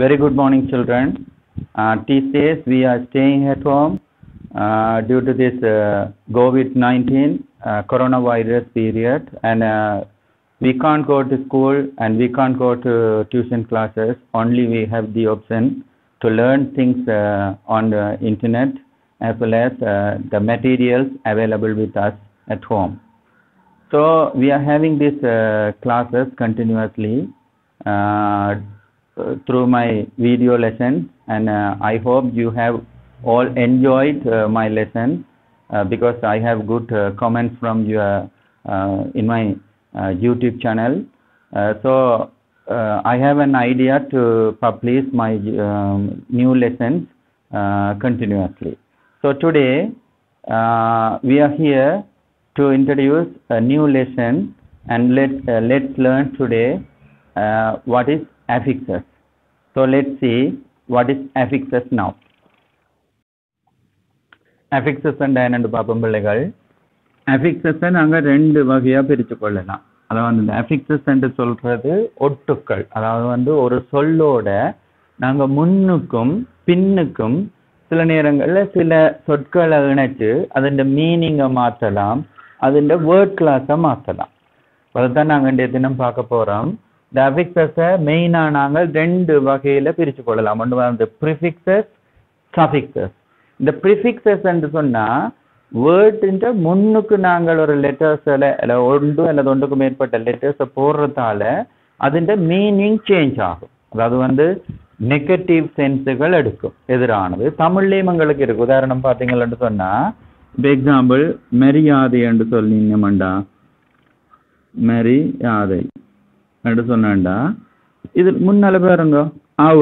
Very good morning, children. Uh, we are staying at home uh, due to this uh, COVID-19 uh, coronavirus period, and uh, we can't go to school and we can't go to tuition classes. Only we have the option to learn things uh, on the internet as well as uh, the materials available with us at home. So we are having these classes continuously through my video lessons, and uh, I hope you have all enjoyed uh, my lesson uh, because I have good uh, comments from your uh, in my uh, YouTube channel. Uh, so uh, I have an idea to publish my um, new lessons uh, continuously. So today uh, we are here to introduce a new lesson and let uh, let's learn today uh, what is affixes. So let's see what is affixes now. affixes என்னன்னு பார்ப்போம் பிள்ளைகள். Affixes நாங்கள் ரெண்டு வகையா பிரிச்சு கொள்ளலாம். அதாவது இந்த affixes என்று சொல்றது ஒட்டுக்கள். அதாவது வந்து ஒரு சொல்லோட நாங்க முன்னுக்கும் பின்னுக்கும் சில நேரங்களில் சில சொற்களை இணைச்சு அதன் மீனிங்கை மாற்றலாம். அதன் வேர்ட் கிளாஸை மாற்றலாம். அதுதான் நாங்கள் இன்றைய தினம் பார்க்க போறோம். இந்த அஃபிக்சஸை மெயினாக நாங்கள் ரெண்டு வகையில பிரிச்சு கொள்ளலாம். ஒன்று வந்து ப்ரிஃபிக்சஸ் சஃபிக்சஸ் இந்த ப்ரிஃபிக்சஸ் என்று சொன்னா வேர்டுன்ற முன்னுக்கு நாங்கள் ஒரு லெட்டர்ஸில் இல்லை ஒன்று அல்லது ஒன்றுக்கு மேற்பட்ட லெட்டர்ஸை போடுறதால அதிൻ്റെ மீனிங் சேஞ்ச் ஆகும். அதாவது வந்து நெகட்டிவ் சென்ஸுகள் எடுக்கும் எதிரானது. தமிழ்லேயும் எங்களுக்கு இருக்கு. உதாரணம் பார்த்தீங்கன்னு சொன்னா இப்போ எக்ஸாம்பிள் மரியாதை என்று சொல்லிங்கமண்டா மரியாதை. என்று சொன்னாண்டா இது முன்னால பாருங்க அவ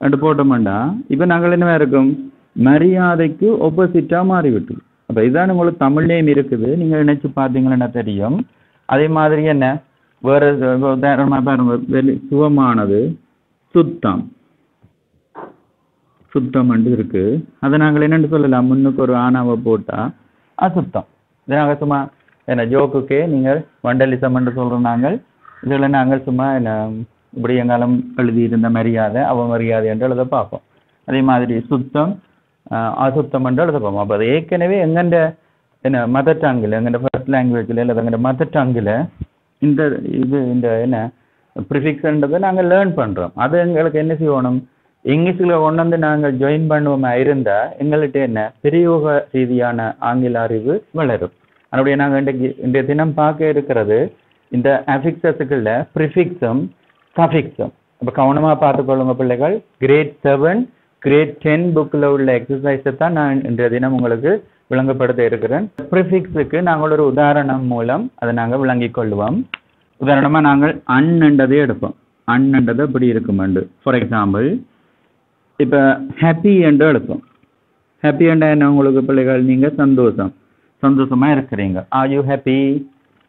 என்று போட்டோம்டா இப்போ நாங்கள் என்ன இருக்கும் மரியாதைக்கு ஒப்போசிட்டா மாறிவிட்டு அப்போ இதான் உங்களுக்கு தமிழ்லேயும் இருக்குது நீங்கள் நினைச்சு பார்த்தீங்கன்னா தெரியும் அதே மாதிரி என்ன வேற பாருங்க வெளி சுகமானது சுத்தம் சுத்தம் இருக்கு அதை நாங்கள் என்னென்னு சொல்லலாம் முன்னுக்கு ஒரு ஆணாவை போட்டா அசுத்தம் இதை நாங்கள் சும்மா என்ன ஜோக்குக்கே நீங்கள் வண்டலிசம் என்று சொல்கிறோம் நாங்கள் இதில் நாங்கள் சும்மா என்ன இப்படி எழுதியிருந்த மரியாதை அவமரியாதை என்று எழுத பார்ப்போம். அதே மாதிரி சுத்தம் அசுத்தம் என்று எழுத பார்ப்போம். அப்போ அது ஏற்கனவே எங்கெண்ட என்ன மதர் டங்கில் எங்கண்ட ஃபர்ஸ்ட் லாங்குவேஜில் இல்லை எங்கண்ட மதர் டங்கில் இந்த இது இந்த என்ன ப்ரிஃபிக்ஸ்ன்றதை நாங்கள் லேர்ன் பண்ணுறோம் அது எங்களுக்கு என்ன செய்யணும்? இங்கிலீஷில் கொண்டு வந்து நாங்கள் ஜாயின் பண்ணுவோமா இருந்தால் எங்கள்கிட்ட என்ன பிரயோக ரீதியான ஆங்கில அறிவு வளரும். அதனுடைய நாங்கள் இன்றைக்கு இன்றைய தினம் பார்க்க இருக்கிறது இந்த அஃபிக்சஸுக்குள்ள ப்ரிஃபிக்ஸும் சஃபிக்ஸும் இப்போ கவனமாக பார்த்துக்கொள்ளுங்க பிள்ளைகள். கிரேட் செவன் கிரேட் டென் புக்கில் உள்ள எக்ஸசைஸை தான் நான் இன்றைய தினம் உங்களுக்கு விளங்கப்படுத்த இருக்கிறேன். ப்ரிஃபிக்ஸுக்கு நாங்கள் ஒரு உதாரணம் மூலம் அதை நாங்கள் விளங்கிக் கொள்வோம். உதாரணமாக நாங்கள் அன்ன்றதே எடுப்போம். அன்ன்றது இப்படி இருக்குமெண்டு ஃபார் எக்ஸாம்பிள் இப்போ ஹாப்பி என்று எடுப்போம். ஹாப்பி என்ற என்ன உங்களுக்கு பிள்ளைகள்? நீங்கள் சந்தோஷம். சந்தோஷமாக இருக்கிறீங்க. Are you happy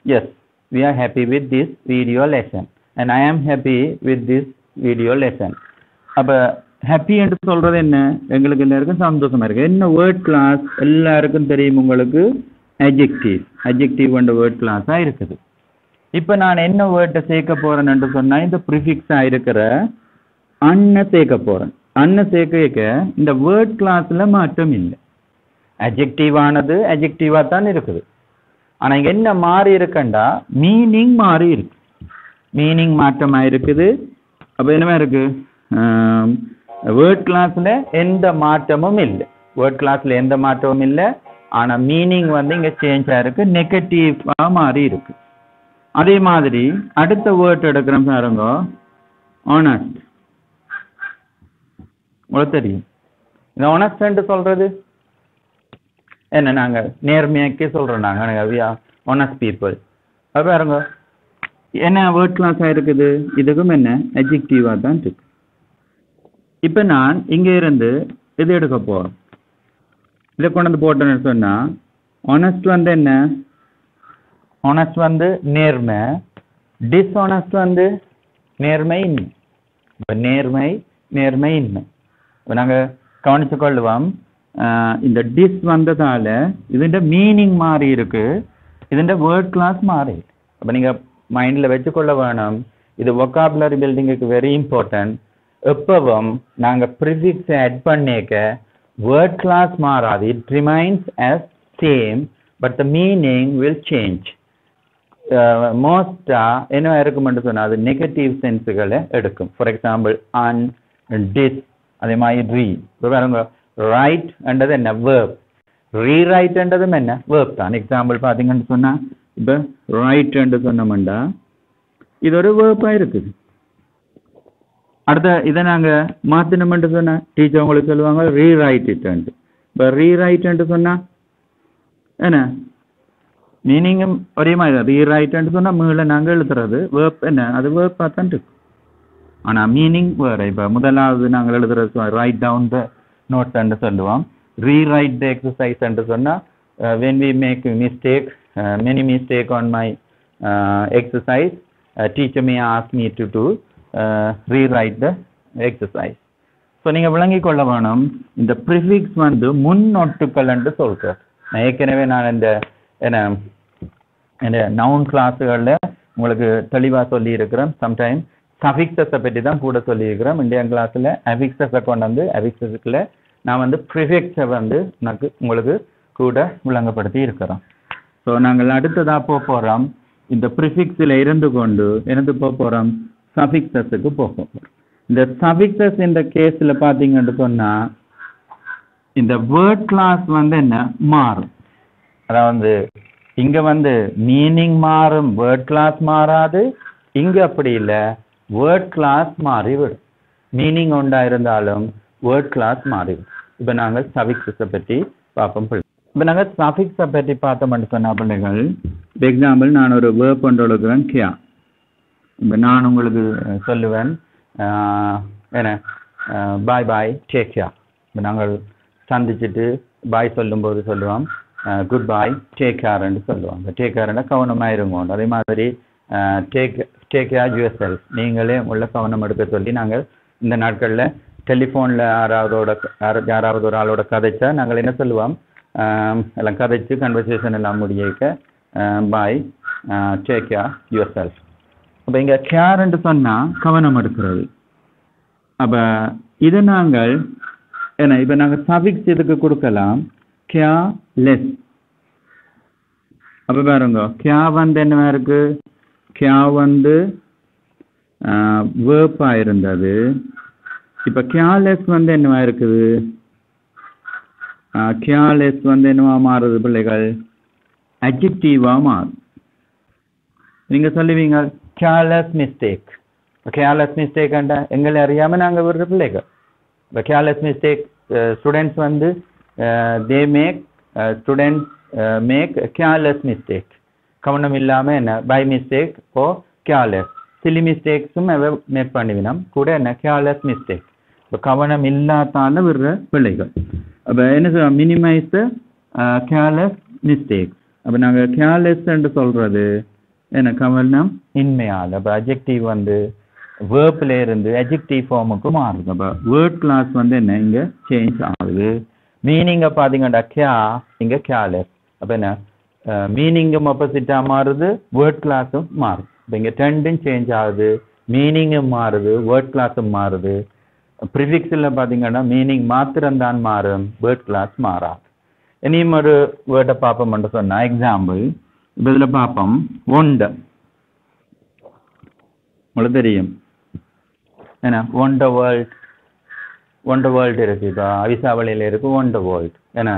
yes we are happy with this video lesson and I am happy with this video lesson அப்போ ஹாப்பி என்று சொல்கிறது என்ன? எங்களுக்கு எல்லாருக்கும் சந்தோஷமாக இருக்குது என்ன வேர்ட் கிளாஸ் எல்லாருக்கும் தெரியும் உங்களுக்கு? அஜெக்டிவ் அஜெக்டிவ் என்ற வேர்ட் கிளாஸாக இருக்குது. இப்போ நான் என்ன வேர்ட்டை சேர்க்க என்று சொன்னால் இந்த ப்ரிஃபிக்ஸாக இருக்கிற அன்னை சேர்க்க போகிறேன் அன்னை சேர்க்க இந்த வேர்ட் கிளாஸில் மாற்றம் இல்லை. அஜெக்டிவ் ஆனது அஜெக்டிவாக தான் இருக்குது. ஆனால் இங்கே என்ன மாறி இருக்குண்டா? மீனிங் மாறி இருக்கு. மீனிங் மாற்றமாக இருக்குது. அப்போ என்னமா இருக்கு? வேர்ட் கிளாஸில் எந்த மாற்றமும் இல்லை. வேர்ட் கிளாஸில் எந்த மாற்றமும் இல்லை. ஆனால் மீனிங் வந்து இங்கே சேஞ்ச் ஆயிருக்கு நெகட்டிவாக மாறி இருக்கு. அதே மாதிரி அடுத்த வேர்ட் எடுக்கிறோம் பாருங்க. ஆனஸ்ட் உங்களுக்கு தெரியும். இந்த ஆனஸ்ட்ன்ட்டு சொல்கிறது என்ன நாங்கள் நேர்மையாக்கே சொல்கிறோம் நாங்கள் வி ஆர் ஒனஸ்ட் பீப்புள் அப்போ பாருங்க என்ன வேர்ட் கிளாஸாக இருக்குது? இதுக்கும் என்ன? அஜெக்டிவாக தான் இருக்கு. இப்போ நான் இங்கே இருந்து இது எடுக்க போகிறோம் இதை கொண்டு வந்து போட்டேன்னு சொன்னால் ஒனஸ்ட் வந்து என்ன? ஒனஸ்ட் வந்து நேர்மை. டிஸ்ஒனஸ்ட் வந்து நேர்மை இன்மை. இப்போ நேர்மை நேர்மை இன்மை. இப்போ நாங்கள் கவனித்து கொள்ளுவோம். இந்த டிஸ் வந்ததால ഇതിൻ്റെ மீனிங் மாறி இருக்கு ഇതിൻ്റെ வேர்ட் கிளாஸ் மாறி அப்போ நீங்கள் மைண்டில் வச்சுக்கொள்ள வேணும் இது ஒக்காபுலரி பில்டிங்குக்கு வெரி இம்பார்ட்டன்ட் எப்பவும் நாங்க ப்ரிஃபிக்ஸ் ஆட் பண்ணிக்க வேர்ட் கிளாஸ் மாறாது it remains as same but the meaning will change மோஸ்டா என்ன இருக்குமென்று சொன்னா அது நெகட்டிவ் சென்ஸுகளை எடுக்கும் ஃபார் எக்ஸாம்பிள் அன் டிஸ் அதே மாதிரி ரீ இப்போ பாருங்க ரைட் என்றது என்ன வேர்ப் ரீரைட் என்றதும் என்ன வேர்ப் தான் எக்ஸாம்பிள் பார்த்தீங்கன்னு சொன்னா இப்போ ரைட் என்று சொன்னோம்டா இது ஒரு வேர்ப்பாக இருக்குது அடுத்த இதை நாங்கள் மாற்றினோம்னு சொன்னா டீச்சர் உங்களுக்கு சொல்லுவாங்க ரீரைட் இட்டு இப்போ ரீரைட்ன்ட்டு சொன்னா என்ன மீனிங்கும் ஒரே மாதிரி தான் ரீரைட்ன்ட்டு சொன்னால் மீள நாங்கள் எழுதுறது வேர்ப் என்ன அது வேர்ப்பாக தான் இருக்கு ஆனால் மீனிங் வேறு இப்போ முதலாவது நாங்கள் எழுதுறது ரைட் டவுன் த notes என்று சொல்லுவோம் ரீரைட் the exercise என்று சொன்னால் when we make mistake many mistake on my exercise teacher may ask me to to rewrite the exercise so நீங்கள் விளங்கிக் கொள்ள வேணும். இந்த ப்ரிஃபிக்ஸ் வந்து முன்னொட்டுக்கள் என்று சொல்கிறேன் நான் ஏற்கனவே நான் இந்த என்ன இந்த நவுன் கிளாஸுகளில் உங்களுக்கு தெளிவாக சொல்லியிருக்கிறேன். சம்டைம் சஃபிக்ஸஸை பற்றி தான் கூட சொல்லியிருக்கிறோம். இந்தியா கிளாஸில் அஃபிக்ஸஸை கொண்டு வந்து அஃபிக்ஸஸுக்குள்ள நான் வந்து ப்ரிஃபிக்ஸை வந்து எனக்கு உங்களுக்கு கூட விளங்கப்படுத்தி இருக்கிறோம். ஸோ நாங்கள் அடுத்ததாக போக போகிறோம் இந்த ப்ரிஃபிக்ஸில் இருந்து கொண்டு இருந்து போக போகிறோம் சஃபிக்ஸஸுக்கு போக போகிறோம் இந்த சஃபிக்ஸஸ் இந்த கேஸில் பார்த்தீங்கன்னு சொன்னால் இந்த வேர்ட் கிளாஸ் வந்து என்ன? மாறும். அதாவது இங்கே வந்து மீனிங் மாறும் வேர்ட் கிளாஸ் மாறாது. இங்கே அப்படி இல்லை. வேர்ட் கிளாஸ் மாறிவிடும். மீனிங் ஒன்றா இருந்தாலும் வேர்ட் கிளாஸ் மாறிவிடும். இப்போ நாங்கள் சஃபிக்ஸஸை பற்றி பார்ப்போம் இப்போ நாங்கள் சஃபிக்ஸை பற்றி பார்த்தோம்னு சொன்ன பிள்ளைகள் எக்ஸாம்பிள் நான் ஒரு வேர்ப் ஒன்று கியா. இப்போ நான் உங்களுக்கு சொல்லுவேன் ஆஹ், என்ன பாய் பாய் டேக் கேர் இப்போ நாங்கள் சந்திச்சுட்டு பாய் சொல்லும்போது சொல்லுவோம் குட் பாய் டேக் கேர்ன்னு சொல்லுவாங்க டேக் கேர்னா கவனமாக இருங்க அதே மாதிரி take take care your self நீங்களே உள்ள கவனம் எடுக்க சொல்லி நாங்கள் இந்த நாட்களில் டெலிஃபோனில் யாராவதோட யாராவது ஒரு ஆளோட கதைச்சா நாங்கள் என்ன சொல்லுவோம்? எல்லாம் கதைச்சு கன்வர்சேஷன் எல்லாம் முடியிக்க bye take care your self இங்கே கேர்ன்னு சொன்னால் கவனம் எடுக்கிறது. அப்போ இதை நாங்கள் ஏன்னா இப்போ நாங்கள் சஃபிக்ஸ் இதுக்கு கொடுக்கலாம் கேர் லெஸ் அப்போ பாருங்க கேர் வந்து என்னவா இருக்குது கியா வந்து வேர்ப்பாக இருந்தது. இப்போ கியாலெஸ் வந்து என்னவா இருக்குது? கியாலெஸ் வந்து என்னவா மாறுது பிள்ளைகள்? அஜிப்டிவா மாறும். நீங்க சொல்லுவீங்க கேர்லெஸ் மிஸ்டேக் கேர்லெஸ் மிஸ்டேக்ண்டா எங்களை அறியாம நாங்க விடுற பிள்ளைகள். இப்போ கேர்லெஸ் மிஸ்டேக் ஸ்டூடெண்ட்ஸ் வந்து they make students make careless mistake கவனம் இல்லாமல் என்ன by mistake or careless silly மிஸ்டேக்ஸும் make பண்ணுவினோம் கூட என்ன? கேர்லெஸ் மிஸ்டேக் இப்போ கவனம் இல்லாதால விடுற பிள்ளைகள். அப்போ என்ன சொல்ல மினிமைஸ் த கேர்லெஸ் மிஸ்டேக் அப்போ நாங்கள் கேர்லெஸ்ன்னு சொல்றது என்ன? கவனம் இன்மையால். அப்போ அஜெக்டிவ் வந்து வேர்ப்பில் இருந்து அஜெக்டிவ் ஃபார்முக்கு மாறுது. அப்போ வேர்ட் கிளாஸ் வந்து என்ன? இங்கே சேஞ்ச் ஆகுது. மீனிங்கை பார்த்தீங்கன்னா கியா இங்கே கேர்லெஸ் அப்போ என்ன? மீனிங்கும் அப்போசிட்டாக மாறுது வேர்ட் கிளாஸும் மாறுது இப்போ இங்கே ட்ரெண்டும் சேஞ்ச் ஆகுது மீனிங்கும் மாறுது வேர்ட் கிளாஸும் மாறுது. ப்ரிஃபிக்ஸில் பார்த்தீங்கன்னா மீனிங் மாத்திரம்தான் மாறும் வேர்ட் கிளாஸ் மாறாது. இனியும் ஒரு வேர்டை பார்ப்போம்னு சொன்னால் எக்ஸாம்பிள் இப்போ இதில் பார்ப்போம் ஒண்ட உங்களுக்கு தெரியும். ஏன்னா ஒண்ட வேர்ல்ட் ஒண்ட வேர்ல்டு இருக்குது இப்போ அவிசாவளியில் இருக்கு ஒண்ட வேர்ல்ட் ஏன்னா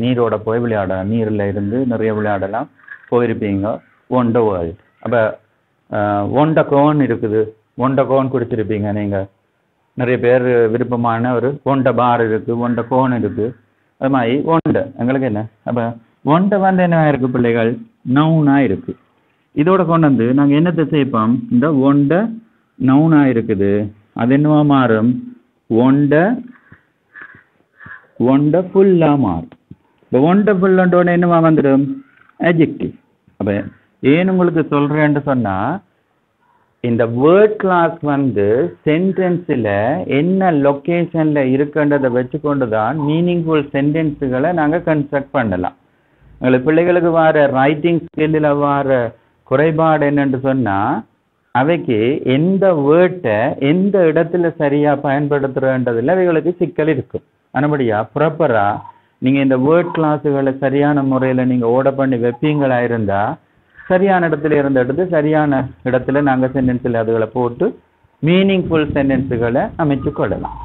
நீரோட போய் விளையாடலாம் நீரில் இருந்து நிறைய விளையாடலாம் போயிருப்பீங்க. ஒண்ட வேர்ல்ட் அப்போ ஒண்ட கோன் இருக்குது. ஒண்ட கோன் குடிச்சிருப்பீங்க நீங்கள் நிறைய பேர் விருப்பமான ஒரு ஒண்ட பார் இருக்குது ஒண்ட கோன் இருக்குது அது மாதிரி ஒண்டை எங்களுக்கு என்ன? அப்போ ஒண்ட வந்து என்ன இருக்குது பிள்ளைகள்? நவுனாக இருக்கு. இதோட கொண்டு வந்து நாங்கள் என்னத்தை சேர்ப்போம் இந்த ஒண்டை நவுனாக இருக்குது. அது என்னவா மாறும்? ஒண்டை ஒண்டர்ஃபுல்லாக மாறும் இப்போ ஒண்டர்ஃபுல்லோட என்னவா வந்துடும்? Adjective. அப்போ ஏன் உங்களுக்கு சொல்கிறேன்னு சொன்னால் இந்த வேர்ட் கிளாஸ் வந்து சென்டென்ஸில் என்ன லொக்கேஷனில் இருக்குன்றதை வச்சுக்கொண்டு தான் மீனிங்ஃபுல் சென்டென்ஸுகளை நாங்கள் கன்ஸ்ட்ரக்ட் பண்ணலாம். எங்களுக்கு பிள்ளைகளுக்கு வர ரைட்டிங் ஸ்கில்லில் வர குறைபாடு என்னன்னு சொன்னால் அவைக்கு எந்த வேர்ட்டை எந்த இடத்துல சரியா பயன்படுத்துகிறன்றதில் அவைகளுக்கு சிக்கல் இருக்கும். அனுபடியா? ப்ராப்பரா நீங்க இந்த வேர்ட் கிளாஸுகளை சரியான முறையில நீங்க ஓட பண்ணி வைப்பீங்களா இருந்தால் சரியான இடத்துல இருந்த எடுத்து சரியான இடத்துல நாங்க சென்டென்ஸில் அதுகளை போட்டு மீனிங்ஃபுல் சென்டென்ஸுகளை அமைச்சு கொள்ளலாம்.